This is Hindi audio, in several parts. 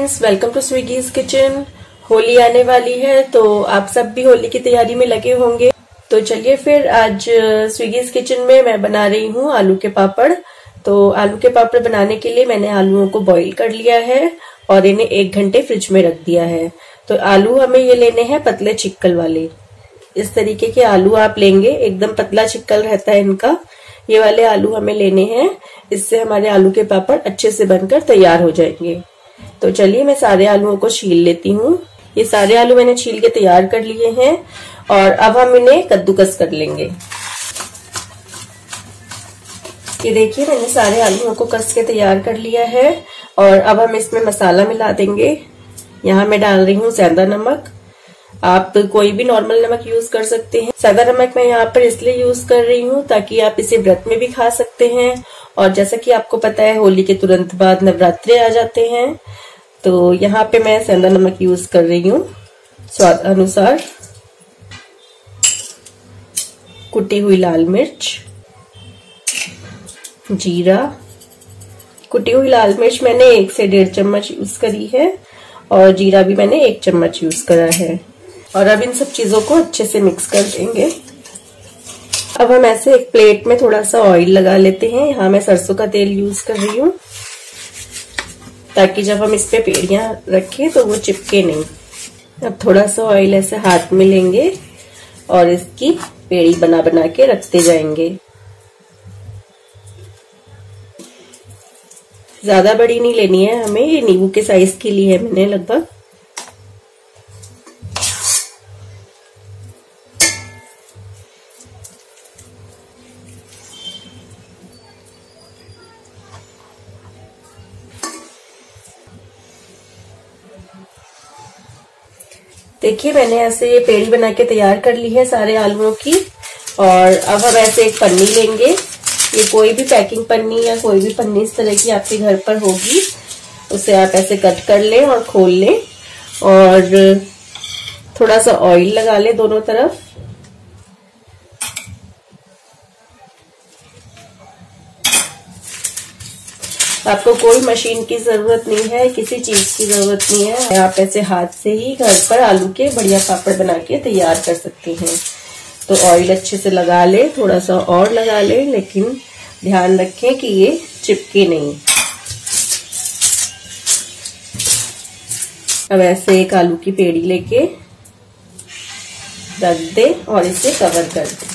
Friends welcome to Swiggy's kitchen Holi आने वाली है तो आप सब भी होली की तैयारी में लगे होंगे। तो चलिए फिर आज स्विगीज किचन में मैं बना रही हूँ आलू के पापड़। तो आलू के पापड़ बनाने के लिए मैंने आलूओं को बॉईल कर लिया है और इन्हें एक घंटे फ्रिज में रख दिया है। तो आलू हमें ये लेने हैं पतले चिक्कल वाले। इस तरीके के आलू आप लेंगे, एकदम पतला चिक्कल रहता है इनका। ये वाले आलू हमें लेने हैं। इससे हमारे आलू के पापड़ अच्छे से बनकर तैयार हो जाएँगे। तो चलिए मैं सारे आलूओं को छील लेती हूँ। ये सारे आलू मैंने छील के तैयार कर लिए हैं और अब हम इन्हें कद्दूकस कर लेंगे। ये देखिए, मैंने सारे आलूओं को कस के तैयार कर लिया है और अब हम इसमें मसाला मिला देंगे। यहाँ मैं डाल रही हूँ सेंधा नमक। आप कोई भी नॉर्मल नमक यूज़ कर सकते हैं। सादा नमक मैं यहाँ पर इसलिए यूज़ कर रही हूँ ताकि आप इसे व्रत में भी खा सकते हैं। और जैसा कि आपको पता है, होली के तुरंत बाद नवरात्रे आ जाते हैं। तो यहाँ पे मैं सेंधा नमक यूज़ कर रही हूँ। स्वाद अनुसार। कुटी हुई लाल मिर्च। जीरा। कुटी हुई लाल मिर्च मैंने एक से डेढ़ चम्मच यूज़ करी है। और जीरा भी मैंने एक चम्मच यूज़ करा है। और अब इन सब चीज़ों को अच्छे से मिक्स कर देंगे। अब हम ऐसे एक प्लेट में थोड़ा सा ऑयल लगा लेते हैं। यहाँ मैं सरसों का तेल यूज़ कर रही हूँ। ताकि जब हम इस पे पेड़ियाँ रखें तो वो चिपके नहीं। अब थोड़ा सा ऑयल ऐसे हाथ में लेंगे और इसकी पेड़ी बना बना के रखते जाएँगे। ज़्यादा बड़ी नहीं लेनी है हमें। ये नींबू के साइज़ के लिए है मैंने लगभग। देखिए, मैंने ऐसे पेड़ी बना के तैयार कर ली है सारे आलुओं की। और अब हम ऐसे एक पन्नी लेंगे। ये कोई भी पैकिंग पन्नी या कोई भी पन्नी इस तरह की आपके घर पर होगी, उसे आप ऐसे कट कर लें और खोल लें। और थोड़ा सा ऑयल लगा लें दोनों तरफ़। आपको कोई मशीन की ज़रूरत नहीं है, किसी चीज़ की ज़रूरत नहीं है। आप ऐसे हाथ से ही घर पर आलू के बढ़िया पापड़ बना के तैयार कर सकते हैं। तो ऑयल अच्छे से लगा ले थोड़ा सा और लगा ले, लेकिन ध्यान रखें कि ये चिपके नहीं। अब ऐसे एक आलू की पेड़ी लेके रख दे और इसे कवर कर दे।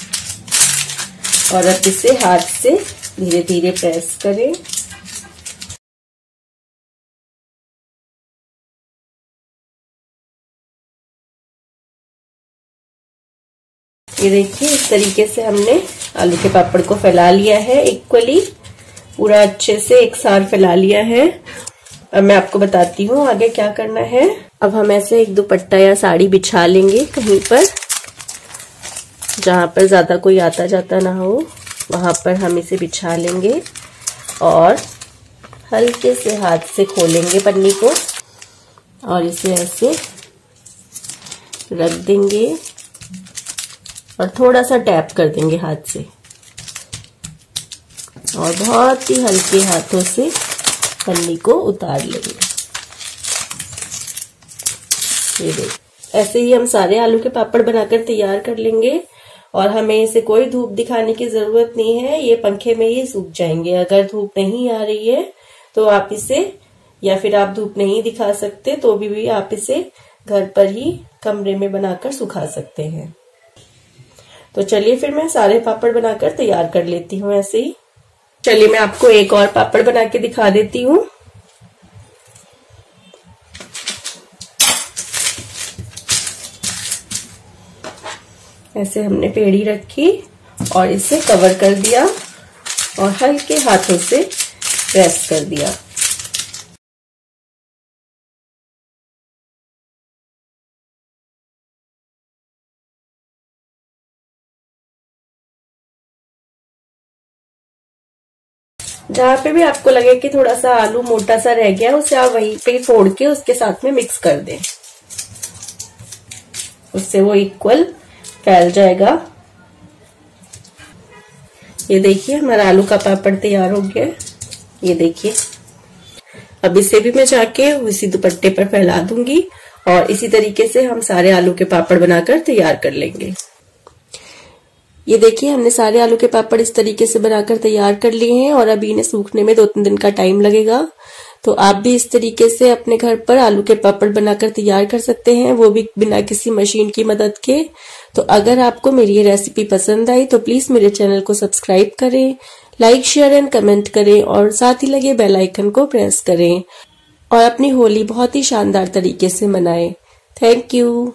और अब इसे हाथ से धीरे धीरे प्रेस करें। ये देखिए, इस तरीके से हमने आलू के पापड़ को फैला लिया है। इक्वली पूरा अच्छे से एक सार फैला लिया है। अब मैं आपको बताती हूँ आगे क्या करना है। अब हम ऐसे एक दुपट्टा या साड़ी बिछा लेंगे कहीं पर, जहाँ पर ज़्यादा कोई आता जाता ना हो। वहाँ पर हम इसे बिछा लेंगे और हल्के से हाथ से खोलेंगे पन्नी को और इसे ऐसे रख देंगे। और थोड़ा सा टैप कर देंगे हाथ से। और बहुत ही हल्के हाथों से पन्नी को उतार लेंगे। ये देख ऐसे ही हम सारे आलू के पापड़ बनाकर तैयार कर लेंगे। और हमें इसे कोई धूप दिखाने की ज़रूरत नहीं है ये पंखे में ही सूख जाएँगे। अगर धूप नहीं आ रही है तो आप इसे या फिर आप धूप नहीं दिखा सकते तो भी, भी आप इसे घर पर ही कमरे में बनाकर सुखा सकते हैं। तो चलिए फिर मैं सारे पापड़ बनाकर तैयार कर लेती हूँ ऐसे ही। चलिए मैं आपको एक और पापड़ बना के दिखा देती हूँ। ऐसे हमने पेड़ी रखी और इसे कवर कर दिया और हल्के हाथों से प्रेस कर दिया। जहाँ पे भी आपको लगे कि थोड़ा सा आलू मोटा सा रह गया, उसे आप वहीं पे फोड़ के उसके साथ में मिक्स कर दें। उससे वो इक्वल फैल जाएगा। ये देखिए, हमारा आलू का पापड़ तैयार हो गया ये देखिए। अब इसे भी मैं जाके उसी दुपट्टे पर फैला दूँगी और इसी तरीके से हम सारे आलू के पापड़ बनाकर तैयार कर लेंगे। ये देखिए, हमने सारे आलू के पापड़ इस तरीके से बनाकर तैयार कर लिए हैं और अभी इन्हें सूखने में दो तीन दिन का टाइम लगेगा। तो आप भी इस तरीके से अपने घर पर आलू के पापड़ बनाकर तैयार कर सकते हैं, वो भी बिना किसी मशीन की मदद के। तो अगर आपको मेरी ये रेसिपी पसंद आई तो प्लीज़ मेरे चैनल को सब्सक्राइब करें लाइक शेयर एंड कमेंट करें और साथ ही लगे बेल आइकन को प्रेस करें और अपनी होली बहुत ही शानदार तरीके से मनाएँ। Thank you